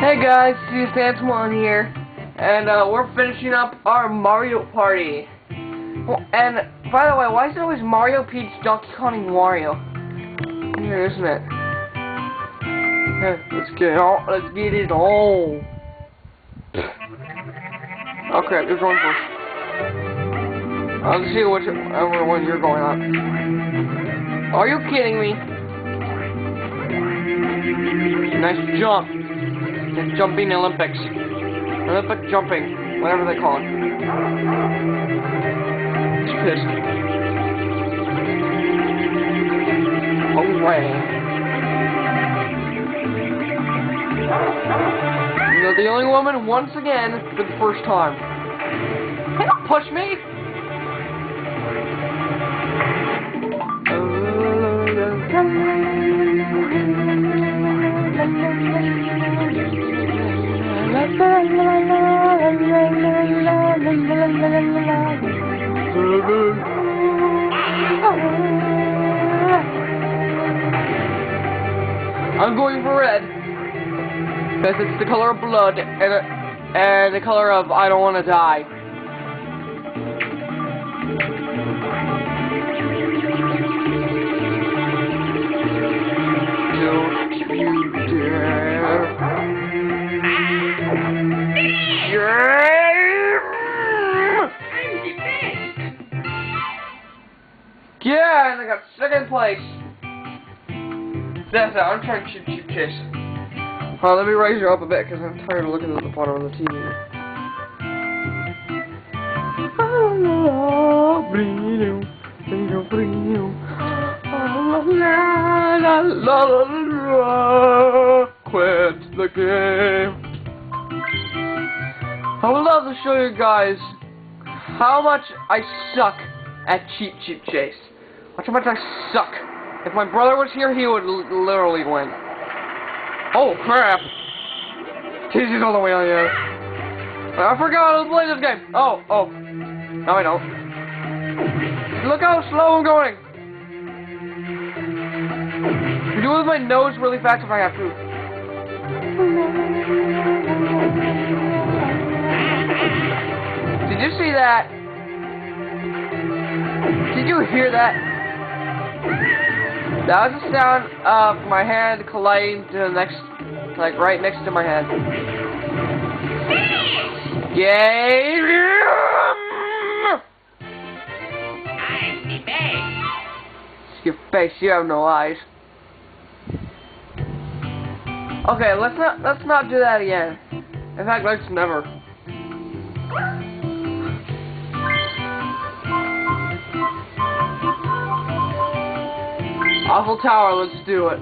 Hey guys, Steve Santamon here, and uh, we're finishing up our Mario Party. And by the way, why is it always Mario, Peach, Donkey Kong, and Wario? Here, isn't it? Let's get it on. Let's get it all. Oh crap, you're going first. I'll see which whichever one you're going on. Are you kidding me? Nice jump. The jumping Olympics. Olympic jumping. Whatever they call it. It's pissed. Away. Oh, You're the only woman once again for the first time. Push me! Oh, I'm going for red. Because it's the color of blood and, and the color of I don't want to die. I got second place. That's it, I'm trying to Cheep Cheep Chase. Let me raise you up a bit because I'm tired of looking at the bottom of the TV. Quit the game. I would love to show you guys how much I suck at Cheep Cheep Chase. Watch how much I suck. If my brother was here, he would literally win. Oh, crap. TC's all the way on the other. I forgot to play this game. Oh, oh. No, I don't. Look how slow I'm going. I do it with my nose really fast if I have to. Did you see that? Did you hear that? That was the sound of my hand colliding to the next, like right next to my head. Yay! Game! Your face, you have no eyes. Okay, let's not let's not do that again. In fact, let's never. Awful Tower, let's do it.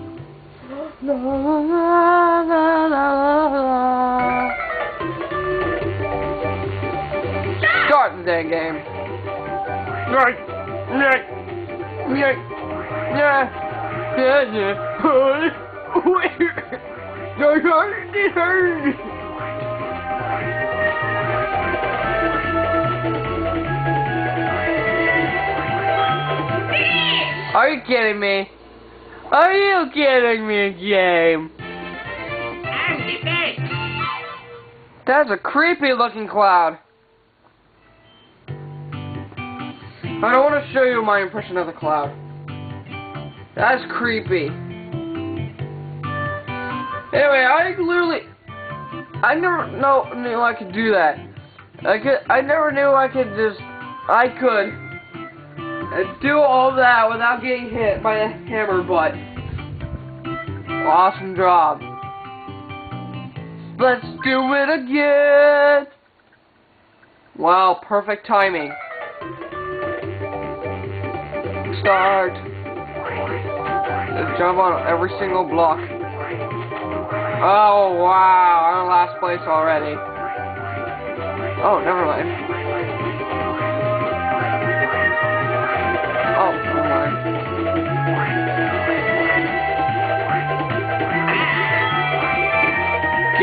Start the damn game. Right, right, right, yeah, yeah, yeah. Are you kidding me? Are you kidding me, game? That's a creepy looking cloud. I don't want to show you my impression of the cloud. That's creepy. Anyway, I literally, I never know, knew I could do that. I could, I never knew I could just, I could and do all that without getting hit by a hammer butt. Awesome job. Let's do it again. Wow, perfect timing. Start. Just jump on every single block. Oh wow, I'm in last place already. Oh, never mind.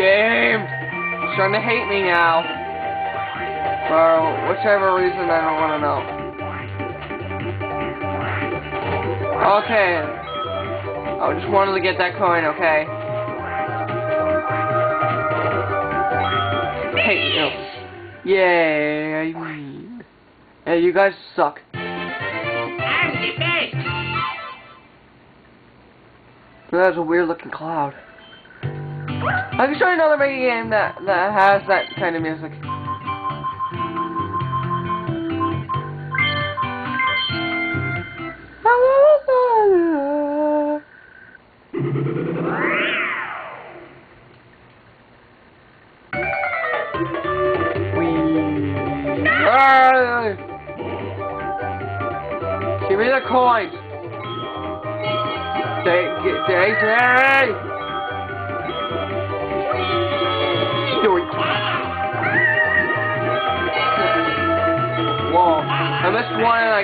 Game! He's trying to hate me now. For whichever reason I don't want to know. Okay. I just wanted to get that coin, okay? hate you. Yay, I mean. Hey, you guys suck. That's a weird looking cloud. I can show you another mini game that that has that kind of music.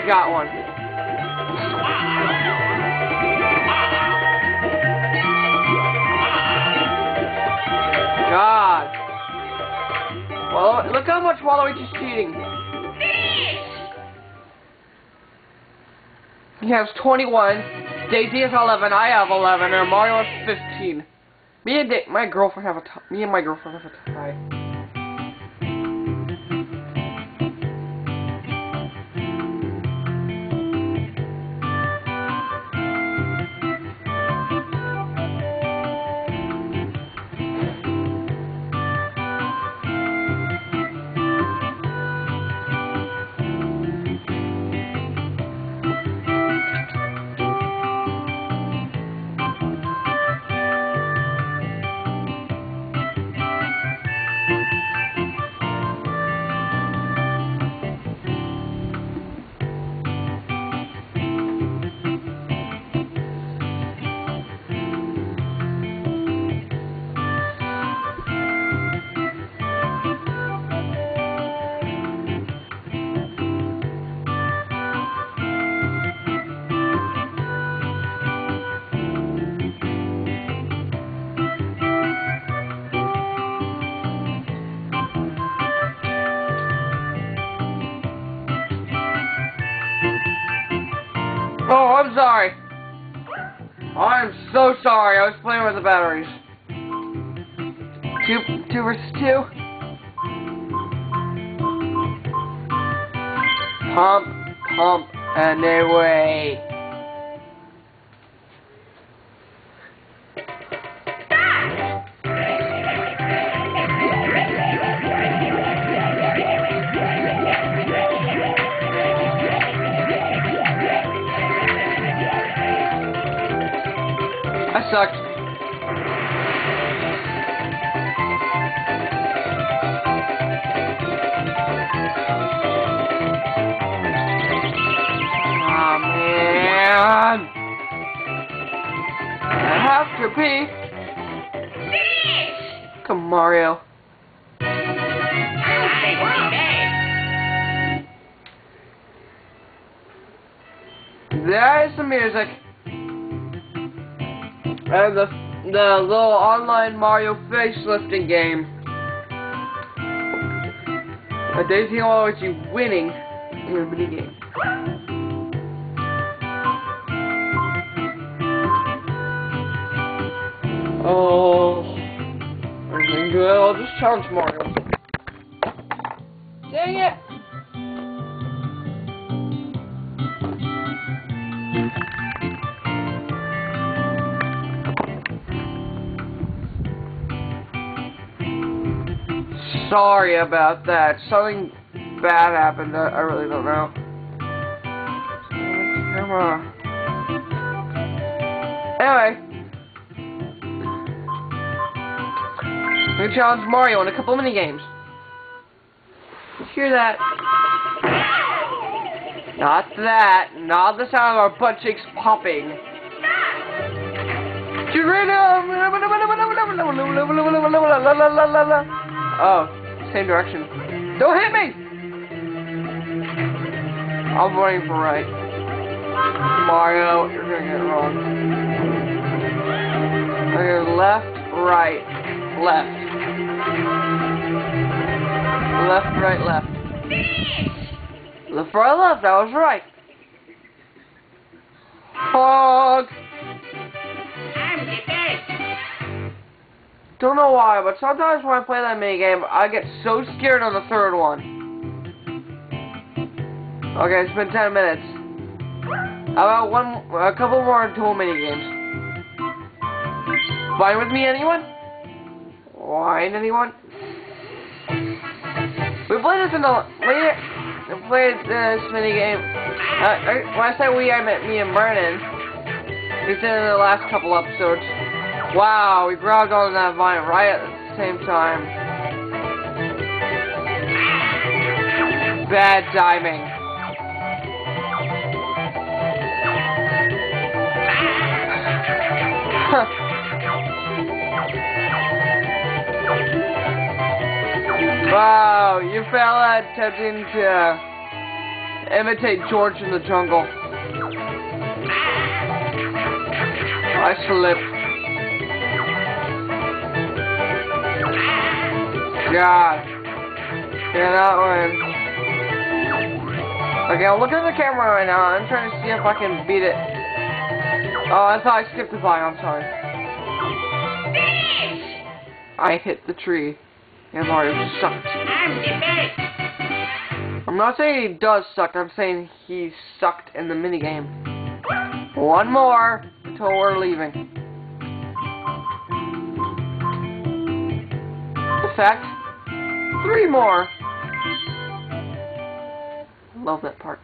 I got one. God. Well, look how much Waluigi's cheating. He has 21. Daisy has 11. I have 11. And Mario has 15. Me and da my girlfriend have a. Me and my girlfriend have a tie. Sorry. I'm so sorry. I was playing with the batteries. Two, two versus two. Pump, pump, and away. There's the music. And the the little online Mario facelifting game. A Daisy be winning in the mini game. Oh, everything good. I'll just challenge Mario. Dang it! Sorry about that. Something bad happened. I, I really don't know. Camera. Anyway. I'm challenge Mario in a couple mini games. Hear that? Not that. Not the sound of our butt cheeks popping. Oh, same direction. Don't hit me! I'm voting for right. Mario, you're gonna get it wrong. Okay, left, right, left. Left, right, left. Left, right, left. That was right. Hog. Don't know why, but sometimes when I play that mini game, I get so scared on the third one. Okay, it's been 10 minutes. How about one, a couple more dual mini games? Fine with me, anyone? Wine, anyone? We played this in the later. We played this mini game. Uh, uh, when I say we, I meant me and Brennan. We did it in the last couple episodes. Wow, we grabbed on that vine right at the same time. Bad timing. wow, you fell at attempting to imitate George in the jungle. I slipped. God. Yeah, that one. Okay, I'm looking at the camera right now. I'm trying to see if I can beat it. Oh, I thought I skipped the vine. I'm sorry. I hit the tree. And Mario sucked. I'm the best. I'm not saying he does suck. I'm saying he sucked in the minigame. One more until we're leaving. In fact, three more. Love that part.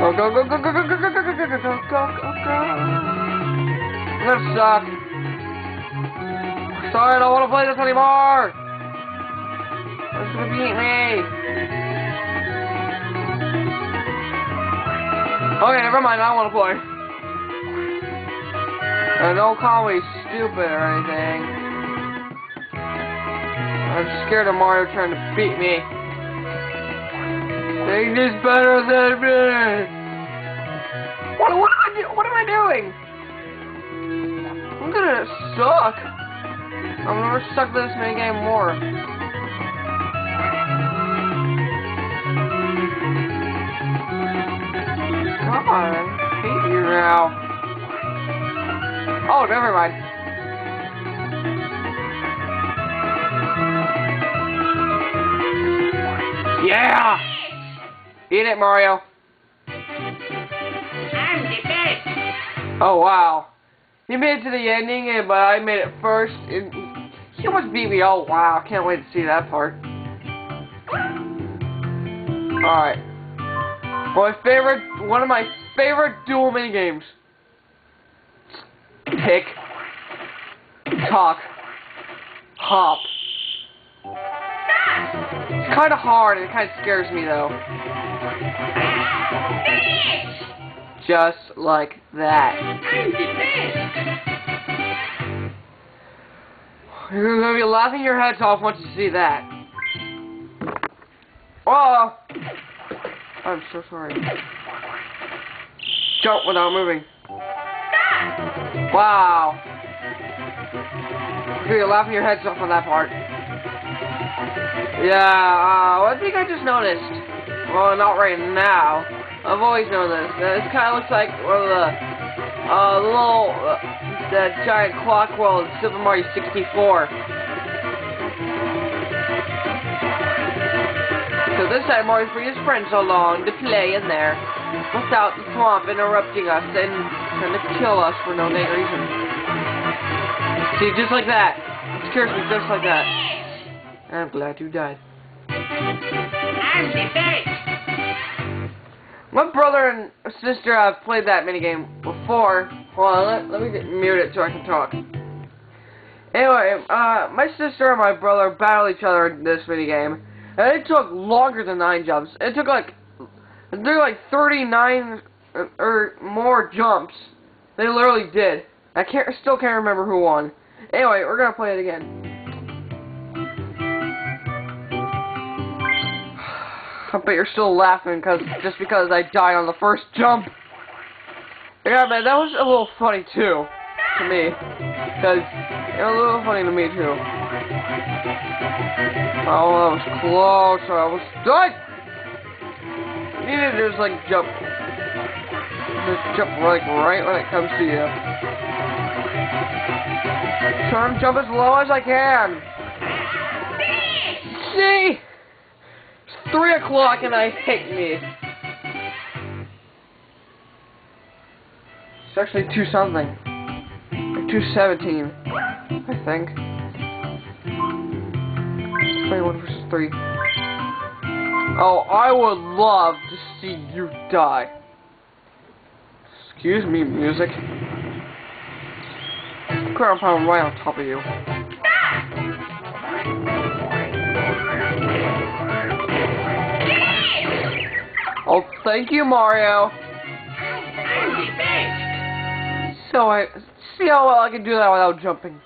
Go go go go go go go go go go go go go go go go. I'm gonna suck. Sorry, I don't want to play this anymore. Beat me. Okay, never mind. I want to play. Uh, don't call me stupid or anything. I'm scared of Mario trying to beat me. Think this better than me. What, what am I? What am I doing? I'm gonna suck. I'm gonna suck this mini game more. God, I hate you now. Uh, oh, never mind. Yeah! Eat it, Mario. I'm the best. Oh, wow. You made it to the ending, and- but I made it first. And he almost beat me. Oh, wow. Can't wait to see that part. Alright. My favorite, one of my favorite dual minigames. Tick. Tock. Hop. It's kind of hard, and it kind of scares me, though. Just like that. You're gonna be laughing your heads off once you see that. Oh! I'm so sorry. Jump without moving. Wow. You're laughing your heads off on that part. Yeah, uh, I think I just noticed. Well, not right now. I've always known this. This kind of looks like one of the, uh, little, uh, that giant clock world in Super Mario 64. So this time Mario's bringing his friends along to play in there, without the swamp interrupting us and trying to kill us for no dang reason. See, just like that. It scares me just like that. I'm glad you died. I'm the best. My brother and sister have played that minigame before. Hold on, let, let me get, mute it so I can talk. Anyway, uh, my sister and my brother battle each other in this minigame, and it took longer than nine jumps. It took like, it took like 39 or, or more jumps. They literally did. I can't, still can't remember who won. Anyway, we're gonna play it again. I bet you're still laughing because just because I died on the first jump. Yeah, man, that was a little funny too, to me. Because it was a little funny to me too. Oh, that was close. I was done. need to just like jump, just jump like right when it comes to you. Try and jump as low as I can. See? It's three o'clock and I hate me. It's actually two something. Like two seventeen, I think. Twenty-one versus three. Oh, I would love to see you die. Excuse me, music. Crap, I'm right on top of you. Oh, thank you, Mario. So I see how well I can do that without jumping.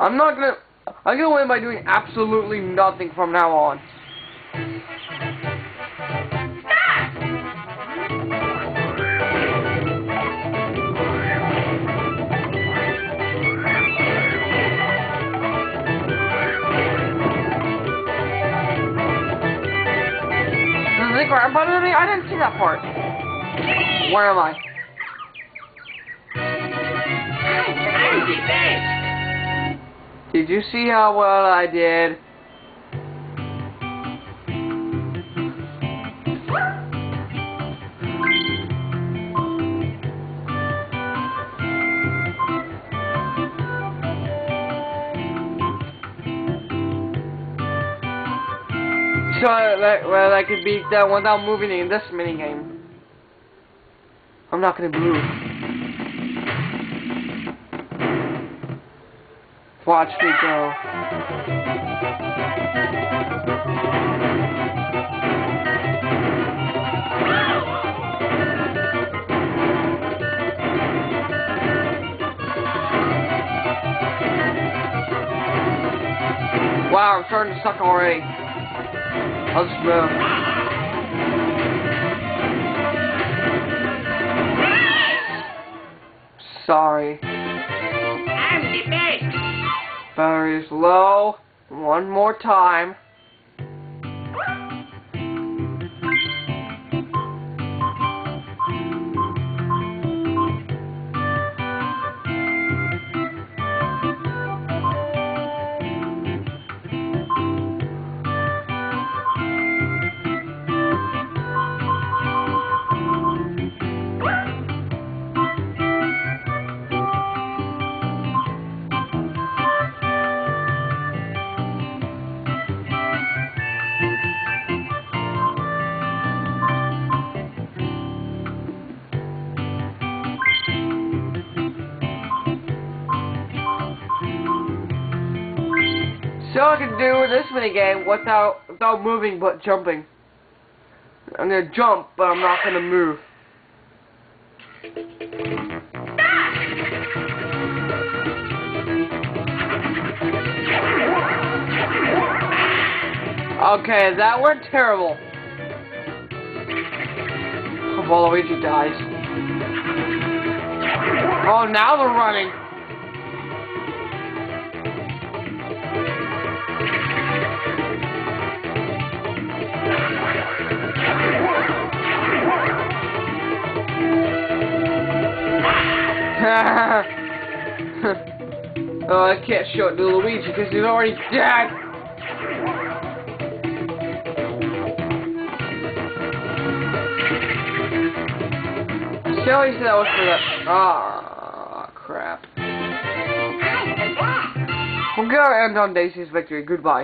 I'm not gonna. I'm gonna win by doing absolutely nothing from now on. It grab button me? I didn't see that part. Where am I? Did you see how well I did? So that well I could beat that without moving in this minigame. I'm not gonna move. Watch me go. Wow, I'm starting to suck already. I'll just move. Sorry. Battery's low. One more time. So I can do this minigame without without moving but jumping. I'm gonna jump, but I'm not gonna move. Okay, that went terrible. Waluigi dies. Oh, now they're running. oh, I can't show it to Luigi because he's already dead. He said that was for that? Ah, crap. We're gonna end on Daisy's victory. Goodbye.